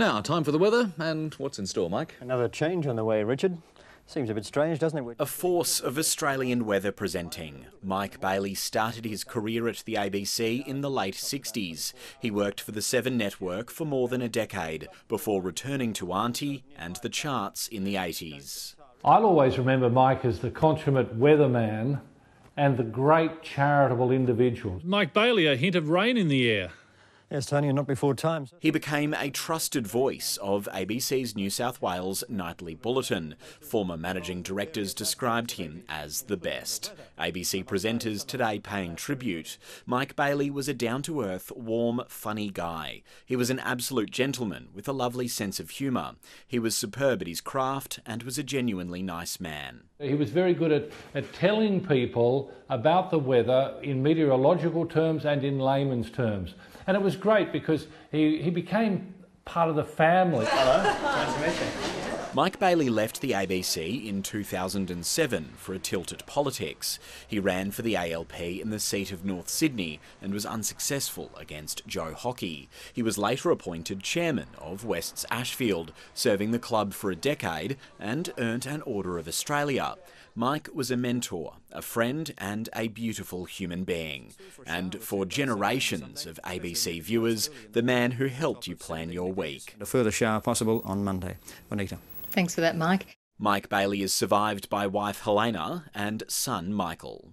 Now, time for the weather and what's in store, Mike. Another change on the way, Richard. Seems a bit strange, doesn't it? A force of Australian weather presenting. Mike Bailey started his career at the ABC in the late 60s. He worked for the Seven Network for more than a decade before returning to Auntie and the charts in the 80s. I'll always remember Mike as the consummate weatherman and the great charitable individual. Mike Bailey, a hint of rain in the air. Yes, Tony, and not before time. He became a trusted voice of ABC's New South Wales Nightly Bulletin. Former managing directors described him as the best. ABC presenters today paying tribute. Mike Bailey was a down to earth, warm, funny guy. He was an absolute gentleman with a lovely sense of humour. He was superb at his craft and was a genuinely nice man. He was very good at, at telling people about the weather in meteorological terms and in layman's terms. And it was great because he, he became part of the family. Hello, nice to meet you. Mike Bailey left the ABC in 2007 for a tilt at politics. He ran for the ALP in the seat of North Sydney and was unsuccessful against Joe Hockey. He was later appointed chairman of West's Ashfield, serving the club for a decade and earned an Order of Australia. Mike was a mentor, a friend, and a beautiful human being. And for generations of ABC viewers, the man who helped you plan your week. A further shower possible on Monday. Bonita. Thanks for that, Mike. Mike Bailey is survived by wife Helena and son Michael.